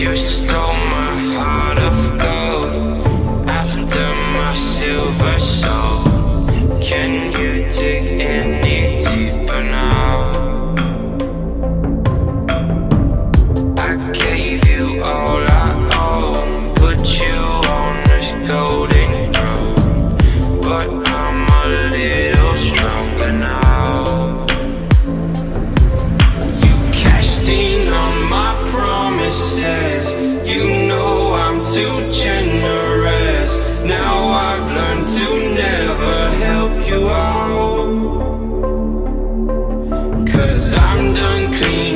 You stole my heart of gold After my silver soul Can you take? Cause I'm done clean